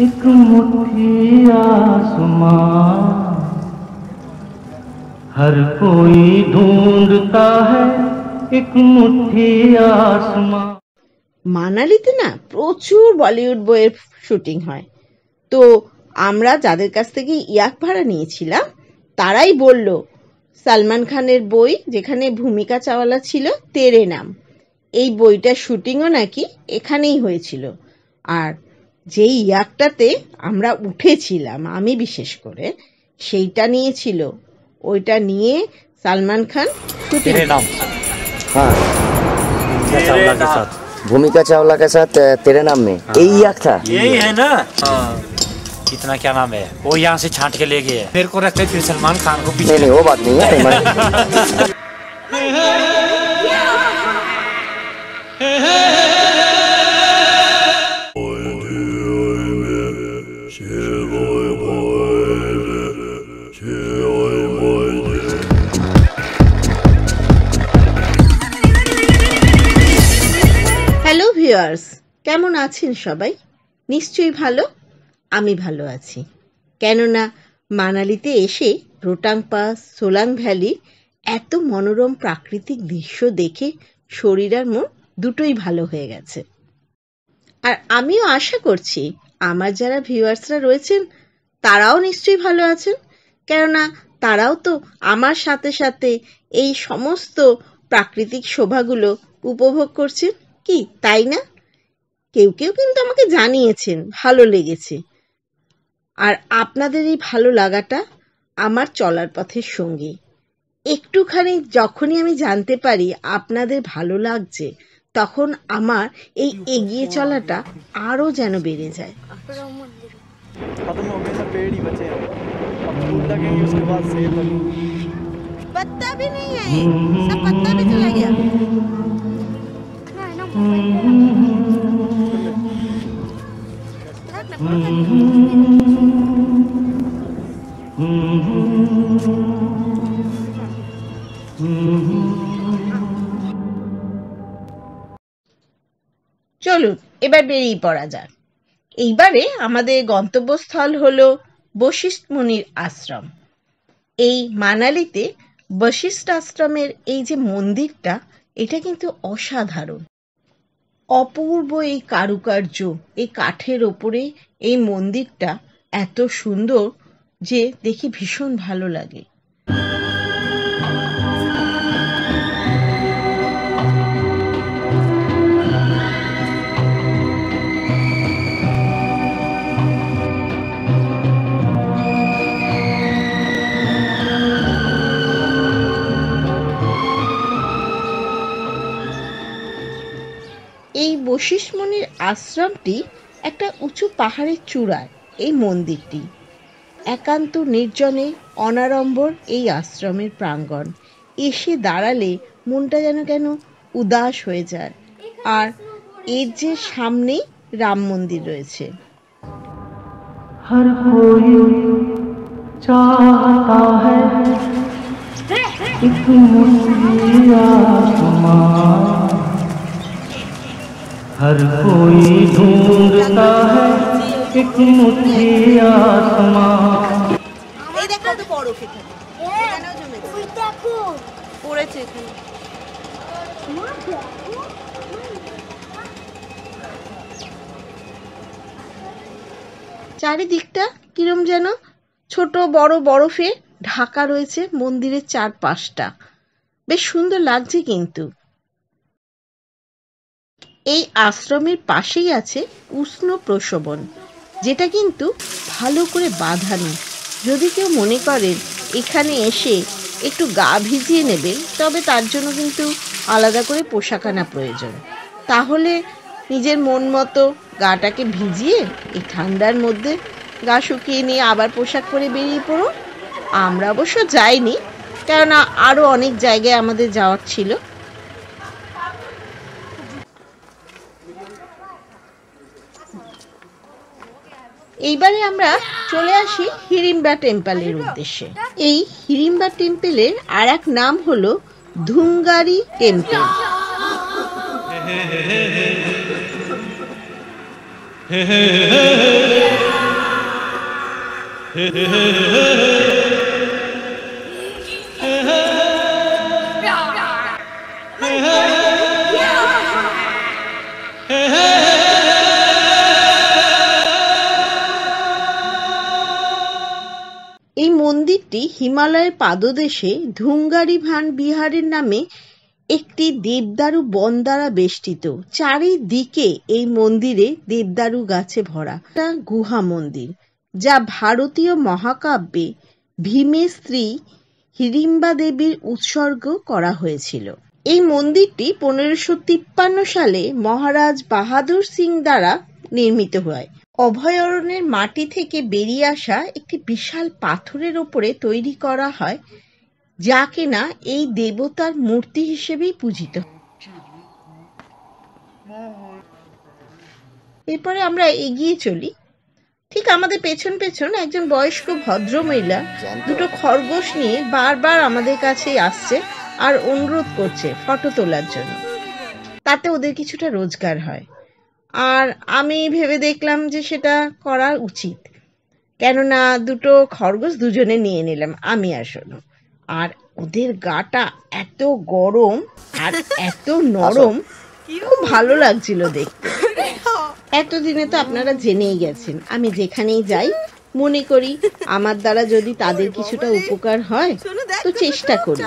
एक मुट्ठी आसमां हर कोई ढूंढता है एक मुट्ठी आसमां মানালিতে না প্রচুর বলিউড বইয়ের শুটিং হয় তো আমরা যাদের কাছ থেকে ইয়াক ভাড়া নিয়েছিলাম তারাই বলল সালমান খানের বই যেখানে ভূমিকা চাওয়ালা ছিল তেরে নাম এই বইটার শুটিংও নাকি এখানেই হয়েছিল আর যেই ইয়াকটাতে আমরা উঠেছিলাম আমি বিশেষ করে সেইটা নিয়েছিল ওইটা নিয়ে সালমান খান শুটিং तेरे नाम हाँ क्या चावला के साथ भूमिका चावला के साथ अ, तेरे नाम में यही याक था यही है ना कितना क्या नाम है वो यहाँ से छांट के ले गए मेरे को रखते फिर सलमान खान को पीछे नहीं नहीं वो बात नहीं है কেমন আছেন সবাই? নিশ্চয়ই ভালো? আমি ভালো আছি। কেননা মানালিতে এসে রোটাং পাস, সোলাং ভ্যালি এত মনোরম প্রাকৃতিক দৃশ্য দেখে শরীর আর মন দুটোই ভালো হয়ে গেছে। আর আমিও আশা করছি আমার যারা ভিউয়ার্সরা রয়েছেন, তারাও নিশ্চয়ই ভালো আছেন। কেননা তারাও তো আমার সাথে সাথে এই সমস্ত প্রাকৃতিক শোভাগুলো উপভোগ করছেন। কি, তাই না? কেউ কেউ কিন্তু আমাকে জানিয়েছেন ভালো লেগেছে আর আপনাদের এই ভালো লাগাটা আমার চলার পথের সঙ্গী একটুখানি যখনই আমি জানতে পারি আপনাদের ভালো লাগছে তখন আমার এই এগিয়ে চলাটা আরও যেন বেড়ে যায় खत्म हो गए सब पेड़ ही बचे हैं अब फूल लगेंगे उसके बाद सेब लगेंगे पत्ता भी नहीं है सब पत्ता भी चला गया চলুন, এবার বেরিয়ে পড়া যাক। এইবারে আমাদের গন্তব্যস্থল হলো বশিষ্ঠ মুনির আশ্রম। এই মানালিতে বশিষ্ঠ আশ্রমের এই যে মন্দিরটা, এটা কিন্তু অসাধারণ। অপূর্ব এই কারুকার্য, এই কাঠের ওপরে এই মন্দিরটা এত সুন্দর যে দেখে ভীষণ ভালো লাগে। এই বশিষ্ঠমণির আশ্রমটি একটা উঁচু পাহাড়ের চূড়ায় এই মন্দিরটি। একান্ত নির্জনে অনাড়ম্বর এই আশ্রমের প্রাঙ্গণ। এসে দাঁড়ালে মনটা যেন কেন উদাস হয়ে যায়। আর এর যে সামনেই রাম মন্দির রয়েছে। हर कोई ढूंढता है एक मुट्ठी आसमां এই দেখ কত বরফ এখানে এখানেও জমেছে পড়েছে এখানে চারিদিকটা কিরম যেন ছোট বড় বরফে ঢাকা রয়েছে মন্দিরের চারপাশটা বেশ সুন্দর লাগছে কিন্তু এই আশ্রমের পাশেই আছে উষ্ণ প্রসবন যেটা কিন্তু ভালো করে বাঁধানো যদি কেউ মনে করেন এখানে এসে একটু গা ভিজিয়ে নেবেন তবে তার জন্য কিন্তু আলাদা করে পোশাক আনা প্রয়োজন। তাহলে নিজের মন মতো গাটাকে ভিজিয়ে এই ঠান্ডার মধ্যে গা শুকিয়ে নিয়ে আবার পোশাক পরে বেরিয়ে পড়ুন। আমরা অবশ্য যাইনি, কেননা আরও অনেক জায়গায় আমাদের যাওয়ার ছিল। এইবারে আমরা চলে আসি হিড়িম্বা টেম্পলের উদ্দেশ্যে এই হিড়িম্বা টেম্পলের আর এক নাম হলো ধুঙ্গারি টেম্পল এই মন্দিরটি হিমালয়ের পাদদেশে ধুঙ্গারি ভান বিহারের নামে একটি দেবদারু বন দ্বারা বেষ্টিত। চারিদিকে এই মন্দিরে দেবদারু গাছে ভরা। একটা গুহা মন্দির, যা ভারতীয় মহাকাব্যে ভীমের স্ত্রী হিড়িম্বা দেবীর উৎসর্গ করা হয়েছিল। এই মন্দিরটি পনেরোশো তিপ্পান্ন সালে মহারাজ বাহাদুর সিং দ্বারা নির্মিত হয়। অভয়ারণ্যের মাটি থেকে বেরিয়ে আসা একটি বিশাল পাথরের ওপরে তৈরি করা হয়, যা কিনা এই দেবতার মূর্তি হিসেবেই পূজিত। এরপরে আমরা এগিয়ে চলি। ঠিক আমাদের পেছন পেছন একজন বয়স্ক ভদ্র মহিলা দুটো খরগোশ নিয়ে বারবার আমাদের কাছে আসছে আর অনুরোধ করছে ফটো তোলার জন্য। তাতে ওদের কিছুটা রোজগার হয়। আর আমি ভেবে দেখলাম যে সেটা করা উচিত। কেননা দুটো খরগোশ দুজনে নিয়ে নিলাম, আমি আর আর ওদের গাটা এত গরম আর এত নরম, খুব ভালো লাগছিল দেখতে। এতদিনে তো আপনারা জেনেই গেছেন, আমি যেখানেই যাই মনে করি আমার দ্বারা যদি তাদের কিছুটা উপকার হয়, তো চেষ্টা করি।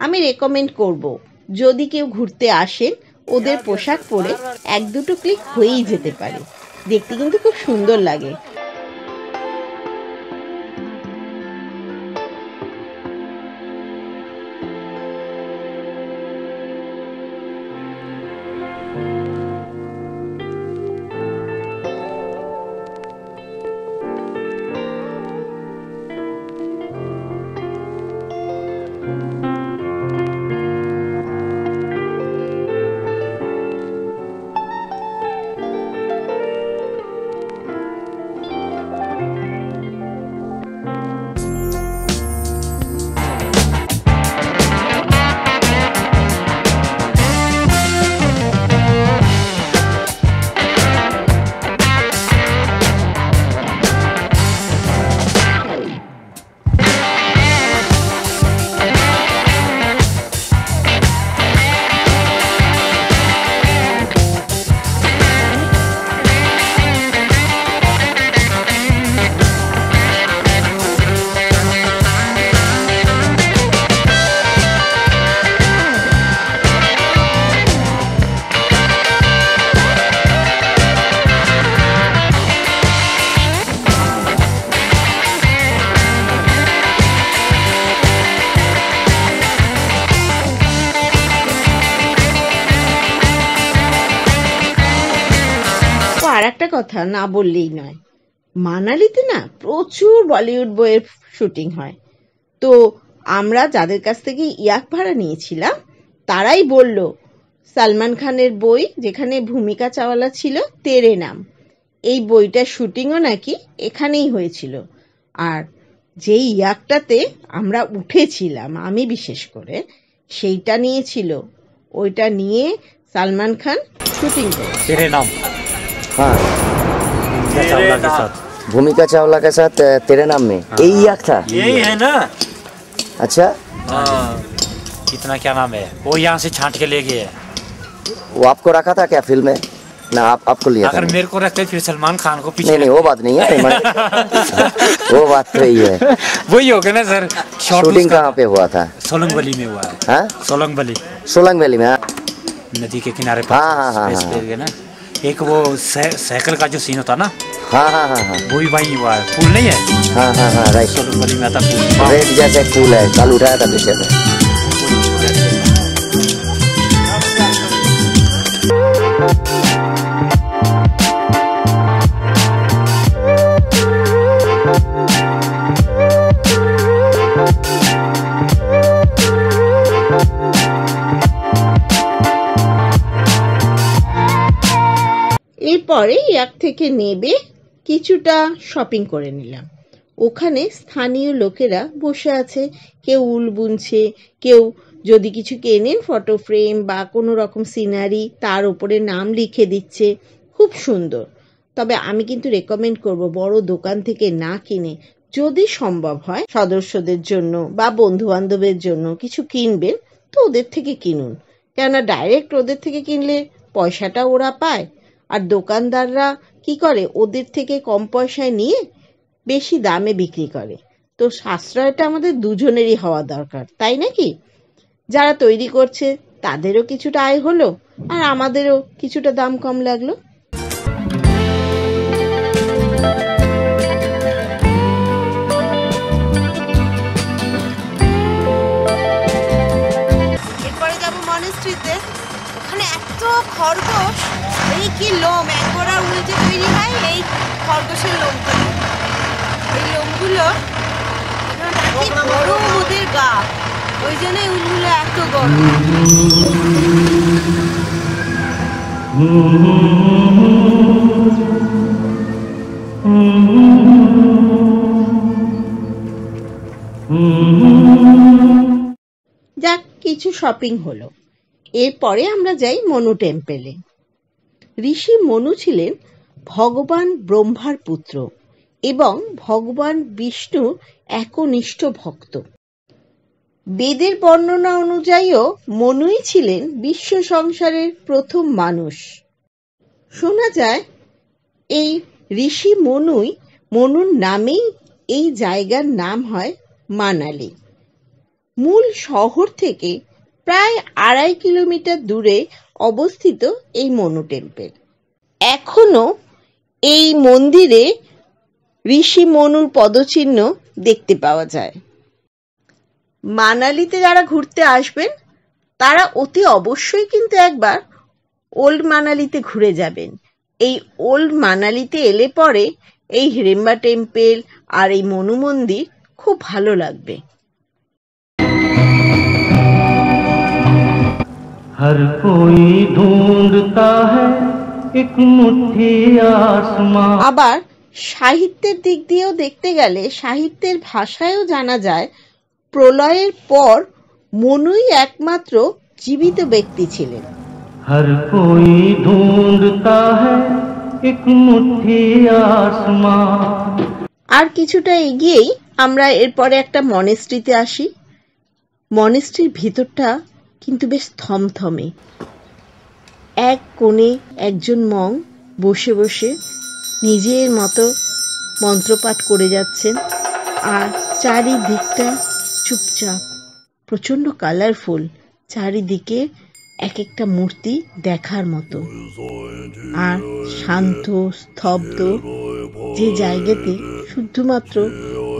আমি রেকমেন্ড করব যদি কেউ ঘুরতে আসেন ওদের পোশাক পরে এক দুটো ক্লিক হয়েই যেতে পারে। দেখতে কিন্তু খুব সুন্দর লাগে। কথা না বললেই নয়। মানালিতে না প্রচুর বলিউড বইয়ের শুটিং হয়। তো আমরা যাদের কাছ থেকে ইয়াক ভাড়া নিয়েছিলাম তারাই বলল সালমান খানের বই যেখানে ভূমিকা চাওয়ালা ছিল তেরে নাম। এই বইটার শুটিংও নাকি এখানেই হয়েছিল। আর যেই ইয়াকটাতে আমরা উঠেছিলাম আমি বিশেষ করে সেইটা নিয়েছিল। ওইটা নিয়ে সালমান খান শুটিং করে তেরে নাম। হ্যাঁ। क्या चावला के साथ। भूमिका चावला के साथ तेरे नाम में? यही याक था? यही है ना? अच्छा। हाँ। कितना क्या नाम है? वो यहाँ से छांट के ले गए वो आपको रखा था क्या फ़िल्म में? ना आप आपको लिया अगर मेरे को रखते फिर सलमान खान को पीछे नहीं नहीं वो बात नहीं है मैं- वो बात तो यही है। वही हो गया ना सर शूटिंग कहाँ पे हुआ था? सोलंग वली में हुआ है। हाँ? सोलंग वली सोलंग वैली में हाँ। नदी के किनारे पर। हाँ, हाँ, हाँ, एक वो साइकिल का जो सीन होता ना हाँ हाँ हाँ हाँ। वो भी वही हुआ है। पुल नहीं है? हाँ हाँ हाँ राइट। वली में आता पुल रेड जैसे पुल है कल उठाया था पीछे से। থেকে নেবে কিছুটা শপিং করে নিলাম। ওখানে স্থানীয় লোকেরা বসে আছে। কেউ উল বুনছে, কেউ যদি কিছু কেনেন ফটো ফ্রেম বা কোনো রকম সিনারি তার উপরে নাম লিখে দিচ্ছে। খুব সুন্দর। তবে আমি কিন্তু রেকমেন্ড করব বড় দোকান থেকে না কিনে যদি সম্ভব হয় সদস্যদের জন্য বা বন্ধু বান্ধবের জন্য কিছু কিনবেন তো ওদের থেকে কিনুন। কেননা ডাইরেক্ট ওদের থেকে কিনলে পয়সাটা ওরা পায়। আর দোকানদাররা কি করে? ওদের থেকে কম পয়সায় নিয়ে বেশি দামে বিক্রি করে। তো সাশ্রয়টা আমাদের দুজনেরই হওয়া দরকার, তাই নাকি? যারা তৈরি করছে, তাদেরও কিছুটা আয় হলো আর আমাদেরও কিছুটা দাম কম লাগল। এরপরে যাব ওখানে এত খরগোশ। এই কি লোম? একবার উল যে তৈরি হয় এই খরগোশের লোম থেকে এই লোমগুলো গরম ওদের গা? ওই জন্যই উলগুলো এত গরম যাক কিছু শপিং হলো। এরপরে আমরা যাই মনু টেম্পেলে ঋষি মনু ছিলেন ভগবান ব্রহ্মার পুত্র এবং ভগবান বিষ্ণু একনিষ্ঠ ভক্ত। বেদের বর্ণনা অনুযায়ীও মনুই ছিলেন বিশ্ব সংসারের প্রথম মানুষ। শোনা যায়, এই ঋষি মনুই মনুর নামেই এই জায়গার নাম হয় মানালি। মূল শহর থেকে প্রায় আড়াই কিলোমিটার দূরে অবস্থিত এই মনু টেম্পেল এখনও এই মন্দিরে ঋষি মনুর পদচিহ্ন দেখতে পাওয়া যায়। মানালিতে যারা ঘুরতে আসবেন, তারা অতি অবশ্যই কিন্তু একবার ওল্ড মানালিতে ঘুরে যাবেন। এই ওল্ড মানালিতে এলে পরে এই হিড়িম্বা টেম্পেল আর এই মনু মন্দির খুব ভালো লাগবে। हर कोई ढूंढता है एक मुट्ठी आसमां আবার সাহিত্যের দিক দিয়েও দেখতে গেলে সাহিত্যের ভাষায়ও জানা যায় প্রলয়ের পর মনুই একমাত্র জীবিত ব্যক্তি ছিলেন हर कोई ढूंढता है एक मुट्ठी आसमां আর কিছুটা এগিয়েই আমরা এরপরে একটা মনেস্ট্রিতে আসি মনেস্ট্রির ভিতরটা কিন্তু বেশ থমথমে। এক কোণে একজন মং বসে বসে নিজের মতো মন্ত্রপাঠ করে যাচ্ছেন আর চারিদিকটা চুপচাপ, প্রচণ্ড কালারফুল চারিদিকে এক একটা মূর্তি দেখার মতো। আর শান্ত, স্তব্ধ যে জায়গাতে শুধুমাত্র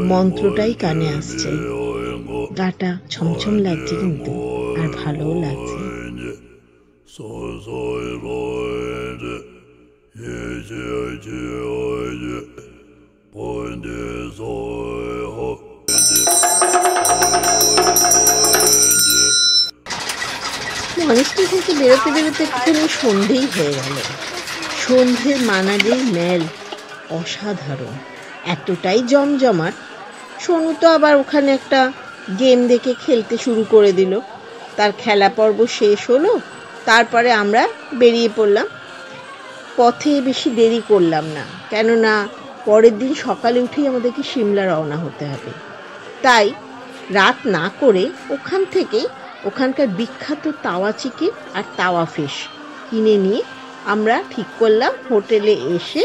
মন্ত্রটাই কানে আসছে। গাটা ছমছম লাগছে কিন্তু। ভালোও লাগছে। মনেস্ট্রি থেকে বেরোতে বেরোতে একটুখানি সন্ধেই হয়ে গেল। সন্ধ্যের মানালির মেল অসাধারণ এতটাই জমজমাট। সোনু তো আবার ওখানে একটা গেম দেখে খেলতে শুরু করে দিল। তার খেলা পর্ব শেষ হলো, তারপরে আমরা বেরিয়ে পড়লাম। পথে বেশি দেরি করলাম না, কেননা পরের দিন সকালে উঠেই আমাদেরকে সিমলা রওনা হতে হবে। তাই রাত না করে ওখান থেকে ওখানকার বিখ্যাত তাওয়া চিকেন আর তাওয়া ফিশ কিনে নিয়ে আমরা ঠিক করলাম হোটেলে এসে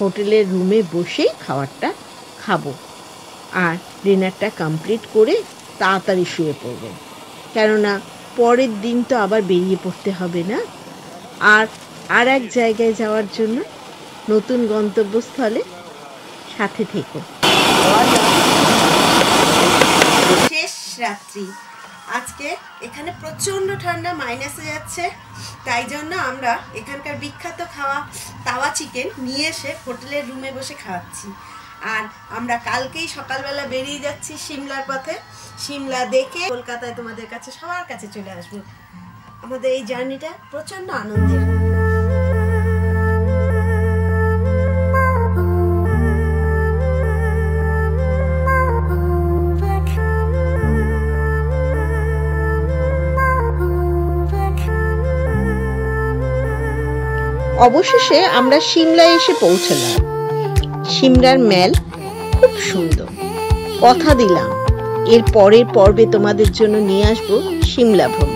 হোটেলের রুমে বসেই খাবারটা খাব। আর ডিনারটা কমপ্লিট করে তাড়াতাড়ি শুয়ে পড়ব। কেননা পরের দিন তো আবার বেরিয়ে পড়তে হবে না। আর আর এক জায়গায় যাওয়ার জন্য নতুন গন্তব্যস্থলে সাথে থেকো। শেষ রাত্রি। আজকে এখানে প্রচণ্ড ঠান্ডা মাইনাসে যাচ্ছে। তাই জন্য আমরা এখানকার বিখ্যাত খাওয়া তাওয়া চিকেন নিয়ে এসে হোটেলের রুমে বসে খাওয়াচ্ছি। আর আমরা কালকেই সকালবেলা বেরিয়ে যাচ্ছি সিমলার পথে। সিমলা দেখে কলকাতায় তোমাদের কাছে, সবার কাছে চলে আসব। আমাদের এই জার্নিটা প্রচণ্ড আনন্দের। অবশেষে আমরা সিমলায় এসে পৌঁছলাম। সিমলার ম্যাল খুব সুন্দর। কথা দিলাম। এর পরের পর্বে তোমাদের জন্য নিয়ে আসব সিমলা ভ্রমণ।